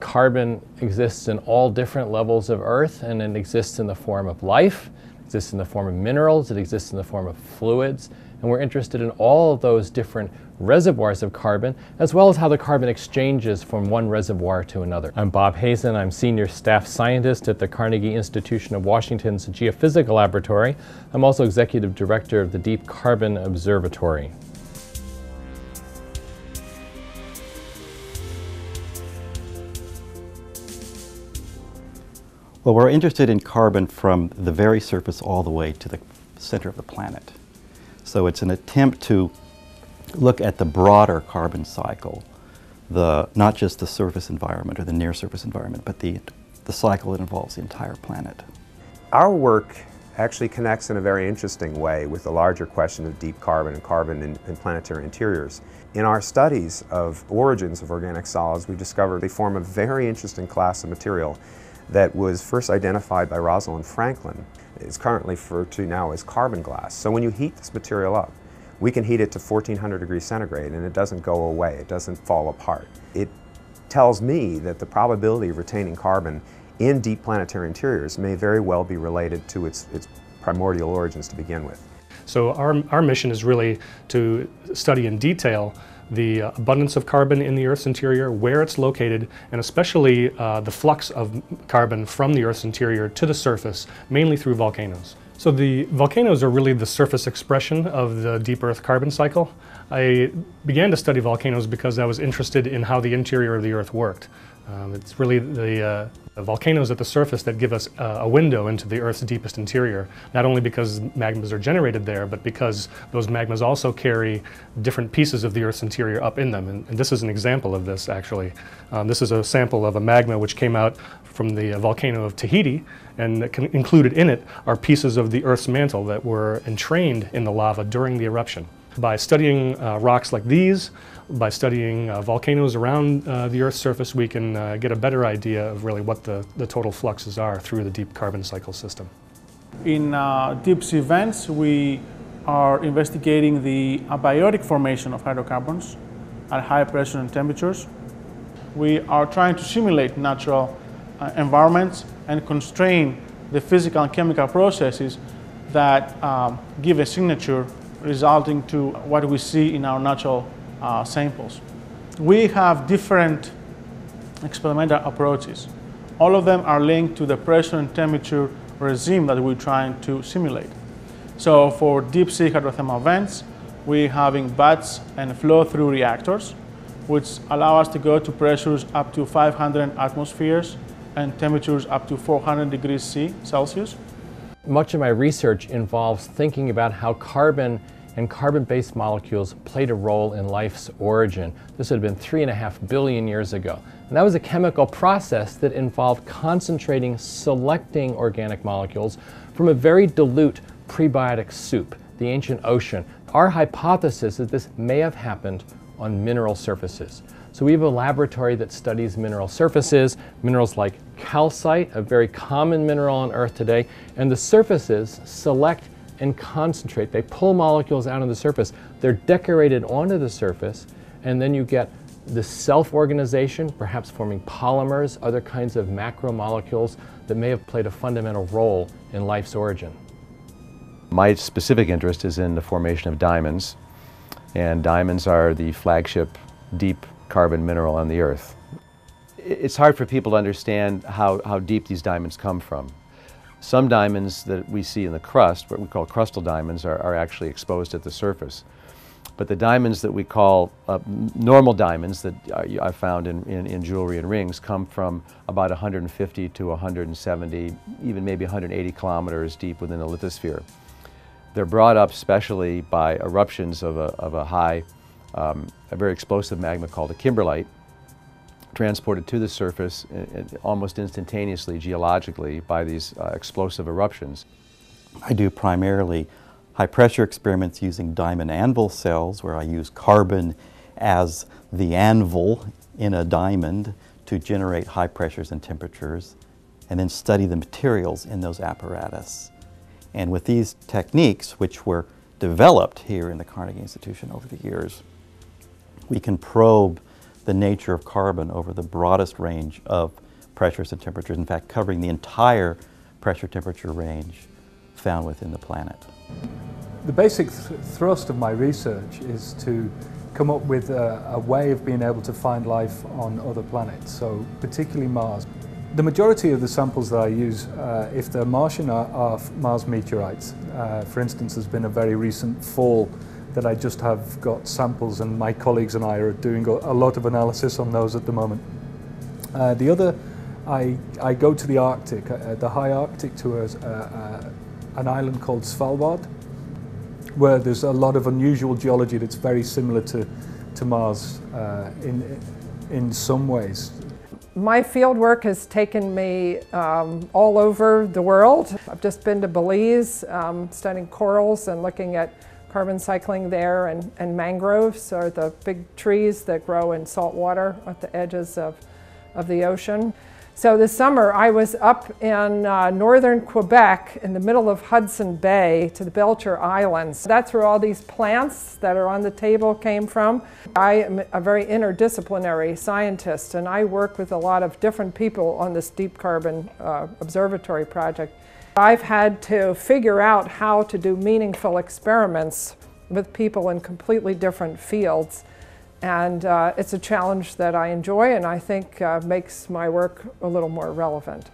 Carbon exists in all different levels of Earth and it exists in the form of life, it exists in the form of minerals, it exists in the form of fluids, and we're interested in all of those different reservoirs of carbon, as well as how the carbon exchanges from one reservoir to another. I'm Bob Hazen. I'm Senior Staff Scientist at the Carnegie Institution of Washington's Geophysical Laboratory. I'm also Executive Director of the Deep Carbon Observatory. Well, we're interested in carbon from the very surface all the way to the center of the planet. So it's an attempt to look at the broader carbon cycle, the, not just the surface environment or the near surface environment, but the, the cycle that involves the entire planet. Our work actually connects in a very interesting way with the larger question of deep carbon and carbon in, in, planetary interiors. In our studies of origins of organic solids, we discovered they form a very interesting class of material that was first identified by Rosalind Franklin. It's currently referred to now as carbon glass. So when you heat this material up, we can heat it to 1400 degrees centigrade and it doesn't go away, it doesn't fall apart. It tells me that the probability of retaining carbon in deep planetary interiors may very well be related to its, its primordial origins to begin with. So our, our mission is really to study in detail the uh, abundance of carbon in the Earth's interior, where it's located, and especially uh, the flux of carbon from the Earth's interior to the surface, mainly through volcanoes. So the volcanoes are really the surface expression of the deep Earth carbon cycle. I began to study volcanoes because I was interested in how the interior of the Earth worked. Um, it's really the, uh, the, volcanoes at the surface that give us uh, a window into the Earth's deepest interior, not only because magmas are generated there, but because those magmas also carry different pieces of the Earth's interior up in them. And, and this is an example of this, actually. Um, this is a sample of a magma which came out from the uh, volcano of Tahiti, and included in it are pieces of the Earth's mantle that were entrained in the lava during the eruption. By studying uh, rocks like these, by studying uh, volcanoes around uh, the Earth's surface, we can uh, get a better idea of really what the, the total fluxes are through the deep carbon cycle system. In uh, deep sea vents, we are investigating the abiotic formation of hydrocarbons at high pressure and temperatures. We are trying to simulate natural uh, environments and constrain the physical and chemical processes that um, give a signature resulting to what we see in our natural uh, samples. We have different experimental approaches. All of them are linked to the pressure and temperature regime that we're trying to simulate. So for deep sea hydrothermal vents, we're having batch and flow-through reactors, which allow us to go to pressures up to 500 atmospheres and temperatures up to 400 degrees C Celsius. Much of my research involves thinking about how carbon and carbon-based molecules played a role in life's origin. This would have been three and a half billion years ago. And that was a chemical process that involved concentrating, selecting organic molecules from a very dilute prebiotic soup, the ancient ocean. Our hypothesis is this may have happened on mineral surfaces. So we have a laboratory that studies mineral surfaces, minerals like calcite, a very common mineral on Earth today, and the surfaces select and concentrate. They pull molecules out of the surface. They're decorated onto the surface, and then you get the self-organization, perhaps forming polymers, other kinds of macromolecules that may have played a fundamental role in life's origin. My specific interest is in the formation of diamonds, and diamonds are the flagship deep carbon mineral on the Earth. It's hard for people to understand how, how deep these diamonds come from. Some diamonds that we see in the crust, what we call crustal diamonds, are, are actually exposed at the surface. But the diamonds that we call uh, normal diamonds that I found in, in, in, jewelry and rings come from about 150 to 170, even maybe 180 kilometers deep within the lithosphere. They're brought up specially by eruptions of a, of a high um, a very explosive magma called a kimberlite, transported to the surface uh, uh, almost instantaneously geologically by these uh, explosive eruptions. I do primarily high pressure experiments using diamond anvil cells where I use carbon as the anvil in a diamond to generate high pressures and temperatures and then study the materials in those apparatus. And with these techniques, which were developed here in the Carnegie Institution over the years, we can probe the nature of carbon over the broadest range of pressures and temperatures, in fact covering the entire pressure temperature range found within the planet. The basic th thrust of my research is to come up with a, a, way of being able to find life on other planets, so particularly Mars. The majority of the samples that I use, uh, if they're Martian, are, are Mars meteorites. Uh, for instance, there's been a very recent fall that I just have got samples and my colleagues and I are doing a lot of analysis on those at the moment. Uh, the other, I, I go to the Arctic, uh, the high Arctic to a, uh, an island called Svalbard, where there's a lot of unusual geology that's very similar to, to Mars uh, in, in some ways. My field work has taken me um, all over the world. I've just been to Belize, um, studying corals and looking at carbon cycling there, and, and mangroves are the big trees that grow in salt water at the edges of, of the ocean. So this summer I was up in uh, northern Quebec in the middle of Hudson Bay to the Belcher Islands. That's where all these plants that are on the table came from. I am a very interdisciplinary scientist and I work with a lot of different people on this deep carbon uh, observatory project. I've had to figure out how to do meaningful experiments with people in completely different fields. And uh, it's a challenge that I enjoy and I think uh, makes my work a little more relevant.